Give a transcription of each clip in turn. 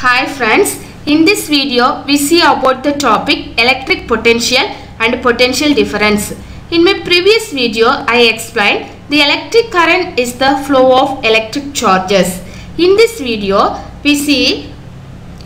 Hi friends, in this video we see about the topic electric potential and potential difference. In my previous video I explained the electric current is the flow of electric charges. In this video we see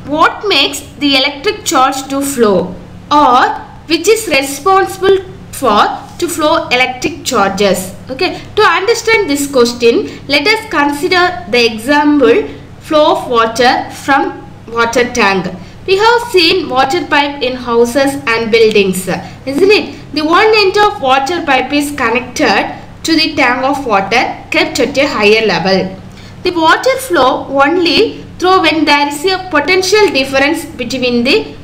what makes the electric charge to flow or which is responsible for to flow electric charges. Okay, to understand this question let us consider the example flow of water from water tank. We have seen water pipe in houses and buildings, isn't it? The one end of water pipe is connected to the tank of water kept at a higher level. The water flow only through when there is a potential difference between the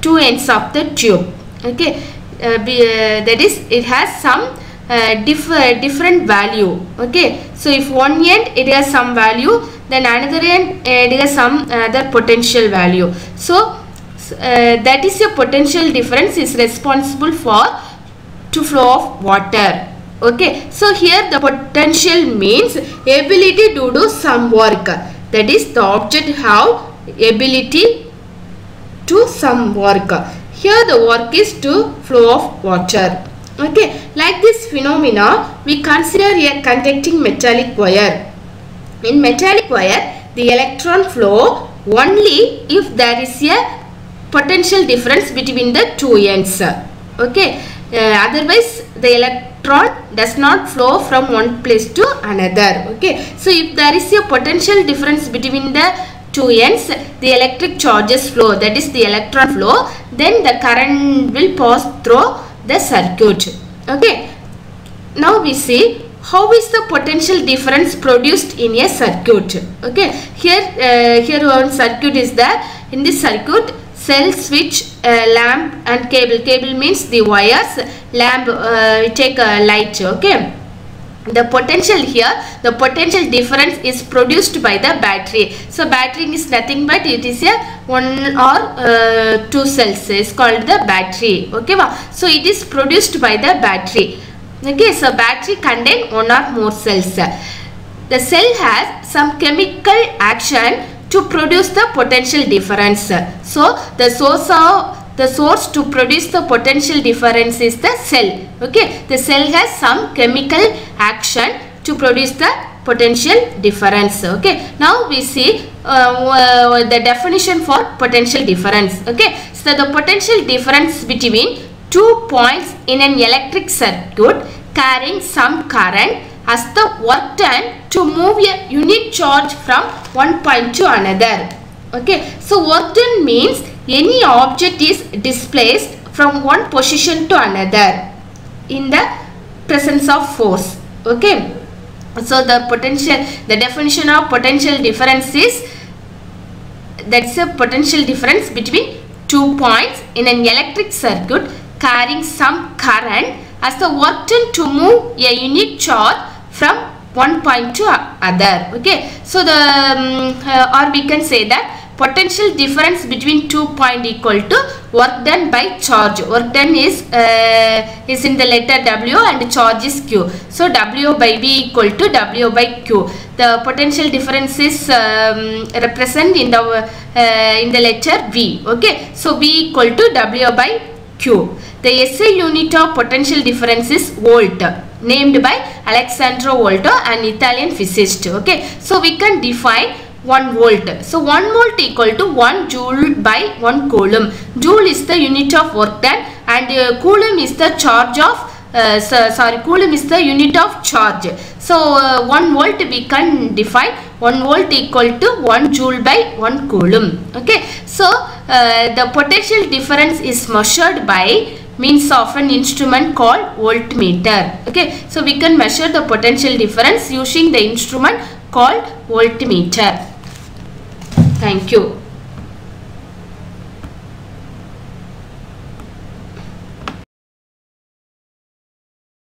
two ends of the tube. Okay, uh, be, uh, that is it has some uh, diff different value. Okay, so if one end it has some value then another end has some other potential value. So uh, that is your potential difference is responsible for to flow of water. Okay? So here the potential means ability to do some work. That is the object have ability to some work. Here the work is to flow of water. Okay? Like this phenomena we consider a conducting metallic wire in metallic wire, the electron flow only if there is a potential difference between the two ends. Okay. Uh, otherwise, the electron does not flow from one place to another. Okay. So, if there is a potential difference between the two ends, the electric charges flow, that is the electron flow, then the current will pass through the circuit. Okay. Now, we see how is the potential difference produced in a circuit? Okay here uh, here one circuit is there. In this circuit cell switch uh, lamp and cable. Cable means the wires. Lamp uh, take a light okay? The potential here the potential difference is produced by the battery. So battery is nothing but it is a one or uh, two cells. Is called the battery. Okay so it is produced by the battery okay so battery contain one or more cells. The cell has some chemical action to produce the potential difference. So the source of the source to produce the potential difference is the cell. Okay the cell has some chemical action to produce the potential difference. Okay now we see uh, the definition for potential difference. Okay so the potential difference between two points in an electric circuit carrying some current as the work done to move a unit charge from one point to another. Okay, so work done means any object is displaced from one position to another in the presence of force. Okay, so the potential, the definition of potential difference is that's a potential difference between two points in an electric circuit carrying some current as the work done to move a unit charge from one point to other okay? So the um, uh, or we can say that potential difference between two point equal to work done by charge. Work done is uh, is in the letter w and charge is q. So w by v equal to w by q. The potential difference is um, represent in the uh, in the letter v okay? So v equal to w by q. The SI unit of potential difference is volt named by Alessandro Volta an Italian physicist okay? So we can define 1 volt. So 1 volt equal to 1 joule by 1 coulomb. Joule is the unit of work done and uh, coulomb is the charge of uh, so, sorry coulomb is the unit of charge. So uh, 1 volt we can define. 1 volt equal to 1 joule by 1 coulomb. Okay? So uh, the potential difference is measured by means of an instrument called voltmeter. Okay? So we can measure the potential difference using the instrument called voltmeter. Thank you